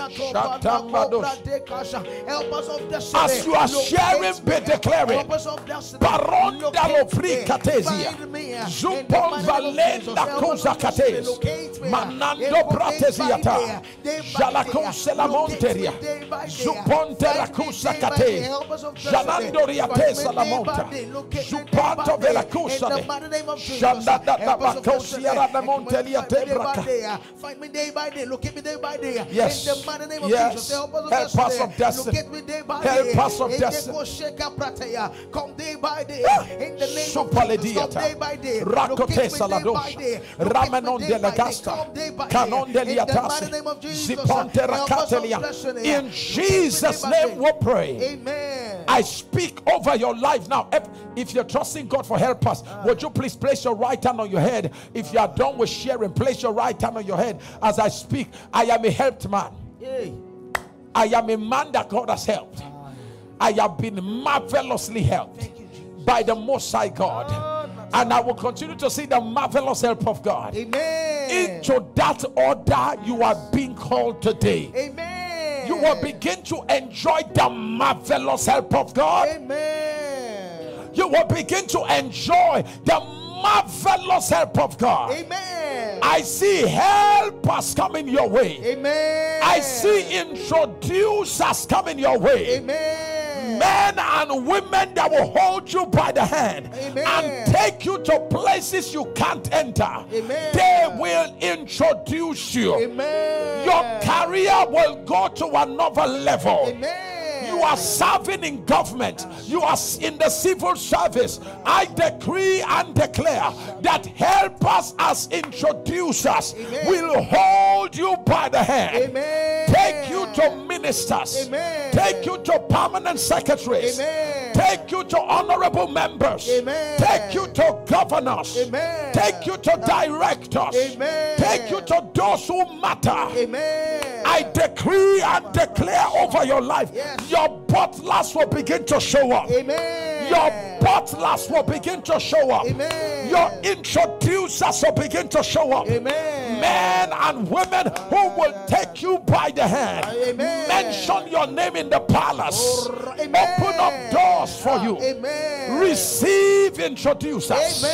Help us of destiny. As you are sharing, be declaring. Help us of destiny. Baronda Locate lofri me. katesia. Find me. In the Zupon mighty name of valenda Jesus. Help us kuza of destiny. kates. Locate me. Manando Day by prateziata. day, day by la monteria. day by day. Zuponte Find la me kusa day by kate. day. Help us of destiny. Jalando riate Find me salamonta. day by day. Help Find me day by day. Find me day by day. Locate me day by day. Yes. In the mighty name of Yes. Jesus. Help us of Help us destiny. of destiny. Locate me day by Help day. us of destiny. the Kosheka Prateya. Come day by day. Ah. In the name of Jesus. Come day by day. Rakote Locate me day by saladosha. Ramenon me de day by day. legasta. Come day by day. Canon de In the name of Jesus. Ziponte Help rakatelia. In Jesus' name we pray. Amen. I speak over your life now. If, if you're trusting God for help us, would you please place your right hand on your head? If you are done with sharing, place your right hand on your head. As I speak, I am a helped man. Hey. I am a man that God has helped. I have been marvelously helped by the Most High God. Ah, and I will continue to see the marvelous help of God. Amen. Into that order you are being called today. Amen. You will begin to enjoy the marvelous help of God. Amen. You will begin to enjoy the marvelous help of God. Amen. I see helpers coming your way. Amen. I see introducers coming your way. Amen. Men and women that will hold you by the hand Amen. and take you to places you can't enter. Amen. They will introduce you. Amen. Your career will go to another level. Amen. You are serving in government. You are in the civil service. I decree and declare that helpers as introducers Amen. will hold you by the hand. Amen. Take you to ministers. Amen. Take you to permanent secretaries. Take you to honorable members. Amen. Take you to governors. Amen. Take you to directors. Amen. Take you to those who matter. Amen. I decree and declare over your life, Yes. your butlers will begin to show up. Amen. Your butlers will begin to show up. Amen. Your introducers will begin to show up. Amen. Men and women who will take you by the hand. Amen. Mention your name in the palace. Open up doors for you. Amen. Receive introducers.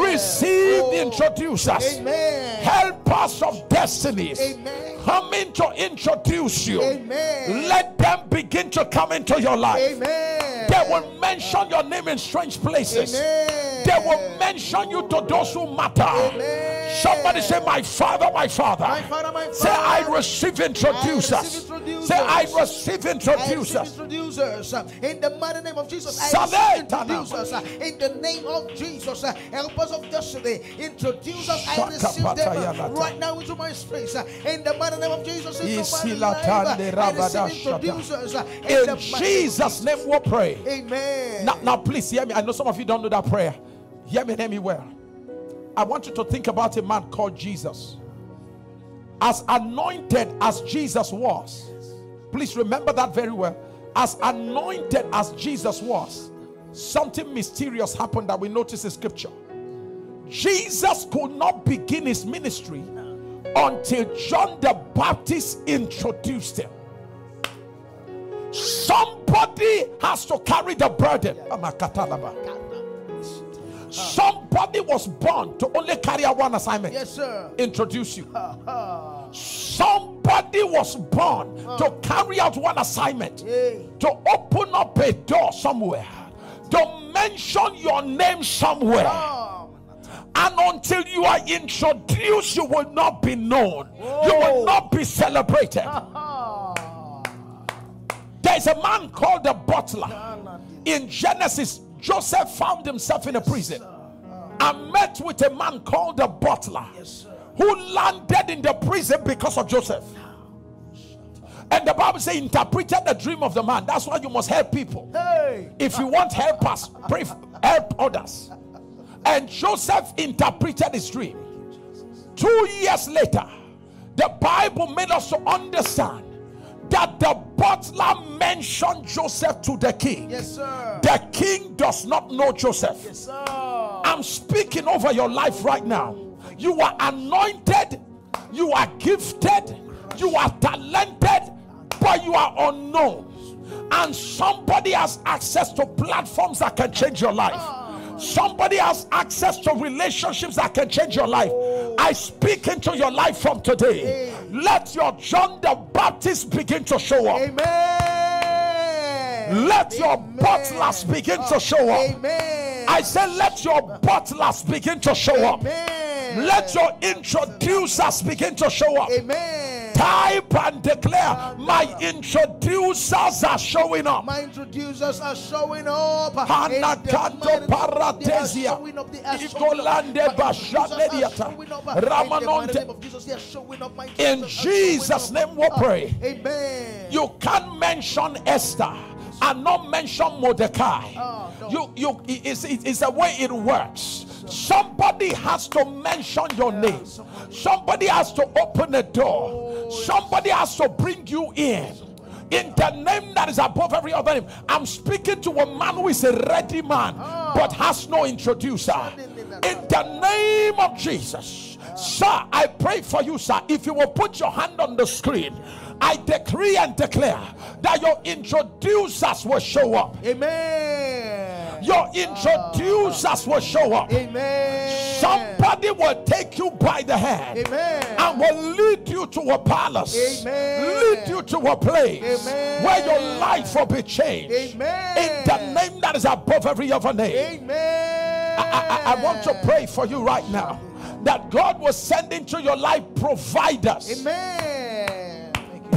Receive Oh. introducers. Amen. Helpers of destinies. Amen. Coming to introduce you. Amen. Let them begin to come into your life. Amen. They will mention your name in strange places. Amen. They will mention you to those who matter. Amen. Somebody say, My father, my father. My father, my Say, I father. receive I introducers. receive introducers. Say, I receive I receive introducers. introducers in the mighty name of Jesus. I receive introducers in the name of Jesus. Help us of destiny. Introduce us. I receive them right now into my space. In the mighty name of Jesus. into my life, I receive introducers. in the In mighty name of Jesus' name we pray. Amen. Now, now, please hear me. I know some of you don't know that prayer. Hear me, hear me well. I want you to think about a man called Jesus. as anointed as Jesus was, please remember that very well. As anointed as Jesus was, something mysterious happened that we notice in scripture. Jesus could not begin his ministry until John the Baptist introduced him. Somebody has to carry the burden. Somebody was born to only carry out one assignment. Yes, sir. Introduce you. Somebody was born to carry out one assignment. To open up a door somewhere. To mention your name somewhere. And until you are introduced, you will not be known. You will not be celebrated. There's a man called the butler. In Genesis, Joseph found himself in a prison and met with a man called the butler who landed in the prison because of Joseph. And the Bible says, interpreted the dream of the man. That's why you must help people. If you want helpers, pray, help others. And Joseph interpreted his dream. Two years later, the Bible made us to understand that the butler mentioned Joseph to the king. Yes, sir. The king does not know Joseph. Yes, sir. I'm speaking over your life right now. You are anointed, you are gifted, you are talented, but you are unknown. And somebody has access to platforms that can change your life. Somebody has access to relationships that can change your life. I speak into your life from today. Let your John the Baptist begin to show up. Amen. Let your butlers begin to show up. Amen. I said, let your butlers begin to show up. Amen. Let your introducers begin to show up. Amen. Type and declare, my introducers are showing up. My introducers are showing up. Hanakanto paratesia. Igolande bashanediata. Ramanonte. In Jesus' name we pray. Amen. You can't mention Esther and not mention Mordecai. Oh, no. You, you, it's, it's the way it works. Somebody has to mention your name. Somebody has to open a door. Somebody has to bring you in. In the name that is above every other name, I'm speaking to a man who is a ready man but has no introducer. In the name of Jesus, sir, I pray for you, sir. If you will put your hand on the screen, I decree and declare that your introducers will show up. Amen. Your introducers will show up. Amen. Somebody will take you by the hand Amen. and will lead you to a palace, Amen. lead you to a place Amen. where your life will be changed. Amen. In the name that is above every other name. Amen. I, I- I want to pray for you right now that God will send into your life providers, Amen.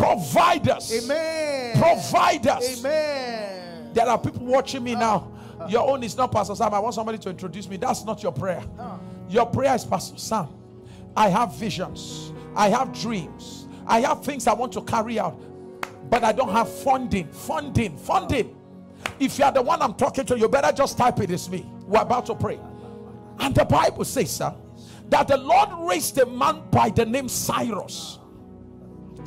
Providers, Amen. providers. Amen. There are people watching me ah, now. Ah, ah. Your own is not Pastor Sam. I want somebody to introduce me. That's not your prayer. Your prayer is Pastor Sam. I have visions. I have dreams. I have things I want to carry out, but I don't have funding. Funding. Funding. If you are the one I'm talking to, you better just type it. It's me. We're about to pray. And the Bible says, sir, that the Lord raised a man by the name Cyrus.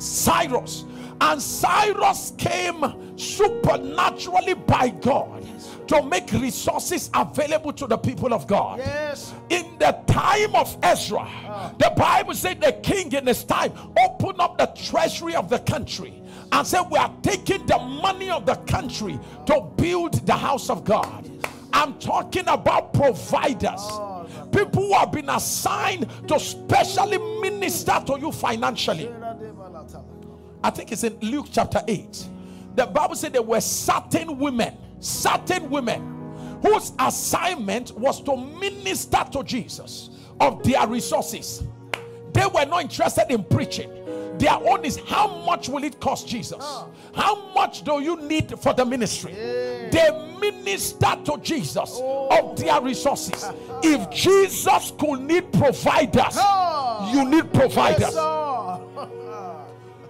Cyrus. And Cyrus came supernaturally by God to make resources available to the people of God. Yes. In the time of Ezra, the Bible said the king in his time opened up the treasury of the country and said, We are taking the money of the country to build the house of God. I'm talking about providers. People who have been assigned to specially minister to you financially. I think it's in Luke chapter 8. The Bible said there were certain women, certain women whose assignment was to minister to Jesus of their resources. They were not interested in preaching. Their own is how much will it cost Jesus? How much do you need for the ministry? They minister to Jesus of their resources. If Jesus could need providers, you need providers.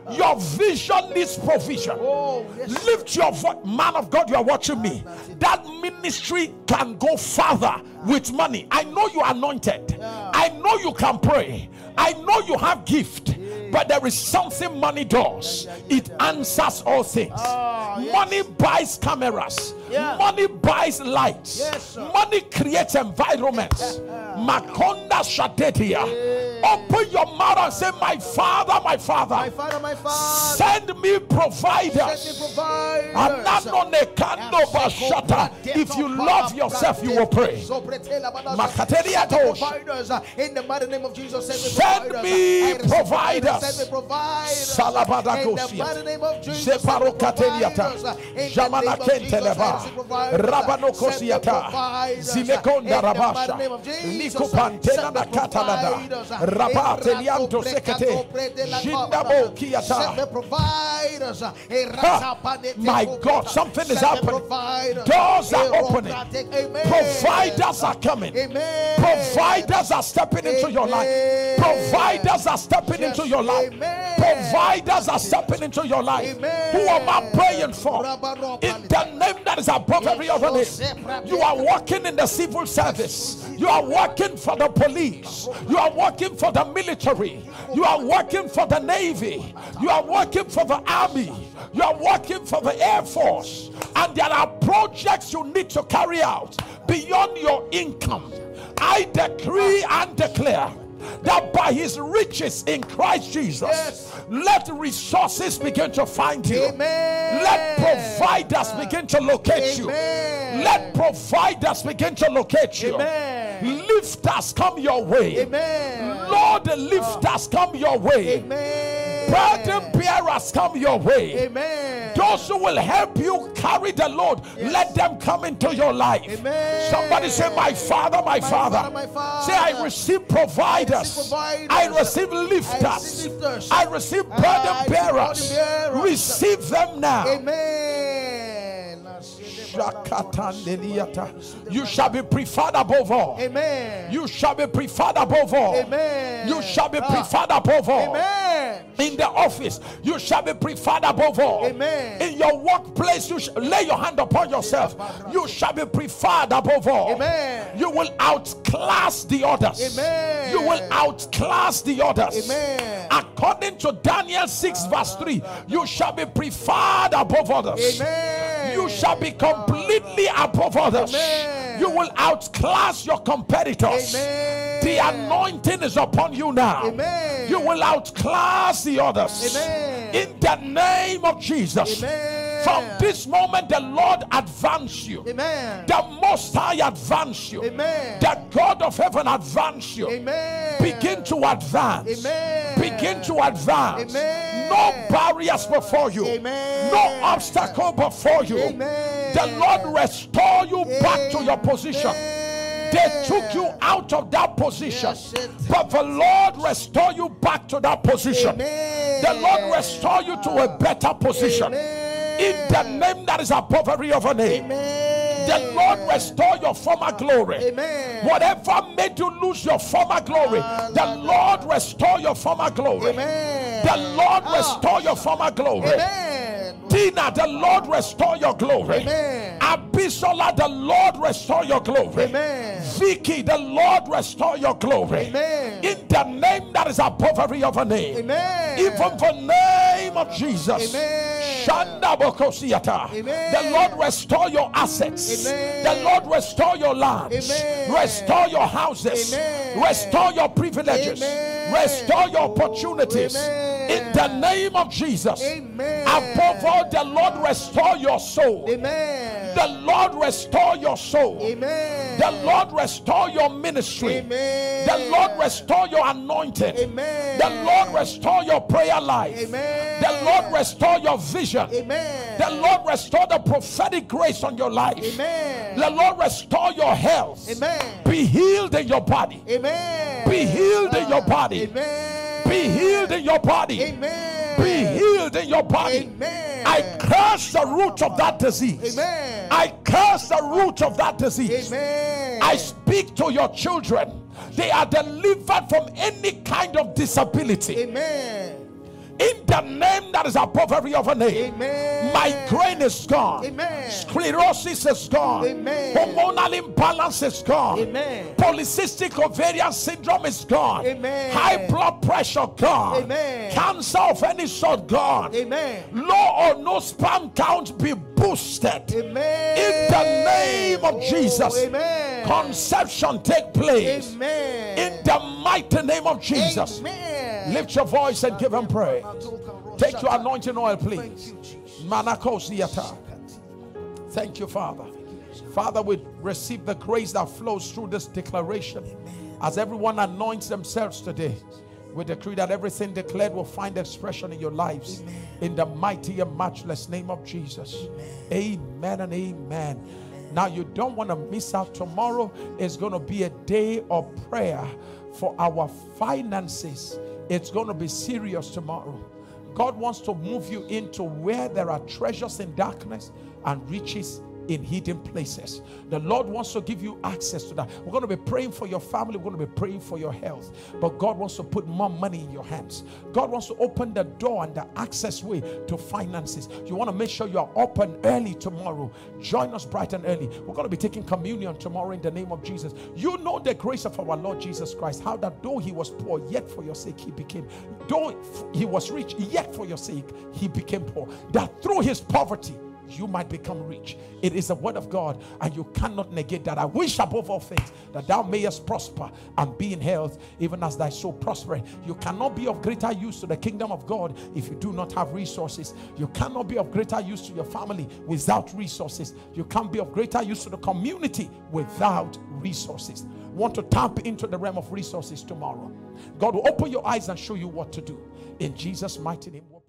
Your vision needs provision. Oh, yes. Lift your voice, man of God. You are watching me. That ministry can go further with money. I know you are anointed. I know you can pray. I know you have gift. But there is something money does. It answers all things. Ah. Money buys cameras. Money buys lights. Money creates environments. Makonda Shadetia. Open your mouth and say, My father, my father, My father, my father. send me providers. Send me providers. If you love yourself, you will pray. Makateria tosh. Providers in the mighty name of Jesus. Send me providers. Send me providers. In the mighty name of Jesus. Separo send me kateliata. providers. In the Jamana name of Jesus, I kenteleba. Rabano kosiata. providers. Zilekonda In the rabasha. mighty name of Jesus, Liko pantena send me na katalada. providers. Rabate lianto Erato sekete. Jindabo kiata. My God, something is happening. Doors are opening. Providers are coming. Providers are stepping into your life. Providers are stepping into your life. Providers are stepping into your life. Who am I praying for? In the name that is above every other name. You are working in the civil service. You are working for the police. You are working for the military. You are working for the navy. You are working for the army. You are working for the air force. And there are projects you need to carry out beyond your income. I decree and declare that by his riches in Christ Jesus, Yes. let resources begin to find you. Amen. Let providers begin to locate you. Let providers begin to locate you. Amen. Lifters come your way. Amen. Lord, the lifters come your way. Amen. Burden bearers come your way. Amen. Those who will help you carry the load, let them come into your life. Amen. Somebody say, My Father, my, My father. Father, my Father. Say, I receive providers. I receive providers. I receive I lifters. receive lifters. I receive burden receive bearers. burden bearers. Receive them now. Amen. You shall be preferred above all. Amen. You shall be preferred above all. Amen. You shall be Ah. preferred above all. Amen. In the office, you shall be preferred above all. Amen. In your workplace, you sh- lay your hand upon yourself. You shall be preferred above all. Amen. You will outclass the others. Amen. You will outclass the others. Amen. According to Daniel 6, verse 3, you shall be preferred above others. Amen. You shall be completely above others. You will outclass your competitors. The anointing is upon you now. You will outclass the others. In the name of Jesus. Amen. From this moment, the Lord advance you. Amen. The Most High advance you. Amen. The God of heaven advance you. Amen. Begin to advance. Amen. Begin to advance. Amen. No barriers before you. Amen. No obstacle before you. Amen. The Lord restore you back to your position. They took you out of that position. Yes, But the Lord restore you back to that position. Amen. The Lord restore you to a better position. Amen. In the name that is above every other name. Amen. The Lord restore your former glory. Amen. Whatever made you lose your former glory, the Lord restore your former glory. Amen. The Lord Ah. restore your former glory. Amen. Tina, the Lord restore your glory. Amen. Abisola, the Lord restore your glory. Amen. Vicky, the Lord restore your glory. Amen. In the name that is above every other name. Amen. Even the name of Jesus. Amen. Shanda Bokosiata. Amen. The Lord restore your assets. Amen. The Lord restore your lands. Amen. Restore your houses. Amen. Restore your privileges. Amen. Restore your opportunities. Amen. In the name of Jesus. Amen. Above all, the Lord restore your soul. Amen. The Lord restore your soul. Amen. The Lord restore your ministry. Amen. The Lord restore your anointing. Amen. The Lord restore your prayer life. Amen. The Lord restore your vision. Amen. The Lord restore the prophetic grace on your life. Amen. The Lord restore your health. Amen. Be healed in your body. Amen. Be healed in your body. Amen. Be healed in your body. Amen. Be healed in your body. Amen. I curse the root of that disease. Amen. I curse the root of that disease. Amen. I speak to your children. They are delivered from any kind of disability. Amen. In the name that is above every other name. Amen. Migraine is gone. Amen. Sclerosis is gone. Amen. Hormonal imbalance is gone. Amen. Polycystic ovarian syndrome is gone. Amen. High blood pressure gone. Amen. Cancer of any sort gone. Amen. Low or no sperm count be boosted. Amen. In the name of Oh, Jesus. Amen. Conception take place. Amen. In the mighty name of Jesus. Amen. Lift your voice and give him praise. Take your anointing oil, please. Manakosiata. Thank you, Father. Father, we receive the grace that flows through this declaration. As everyone anoints themselves today, we decree that everything declared will find expression in your lives. In the mighty and matchless name of Jesus. Amen and amen. Now, you don't want to miss out. Tomorrow is going to be a day of prayer for our finances. It's going to be serious tomorrow. God wants to move you into where there are treasures in darkness and riches in hidden places. The Lord wants to give you access to that. We're going to be praying for your family, we're going to be praying for your health. But God wants to put more money in your hands. God wants to open the door and the access way to finances. You want to make sure you are open early tomorrow. Join us bright and early. We're going to be taking communion tomorrow in the name of Jesus. You know the grace of our Lord Jesus Christ, how that though he was poor, yet for your sake he became, though he was rich, yet for your sake he became poor. That through his poverty, you might become rich. It is the word of God, and you cannot negate that. I wish above all things that thou mayest prosper and be in health, even as thy soul prosper. You cannot be of greater use to the kingdom of God if you do not have resources. You cannot be of greater use to your family without resources. You can't be of greater use to the community without resources. Want to tap into the realm of resources tomorrow? God will open your eyes and show you what to do. In Jesus' mighty name.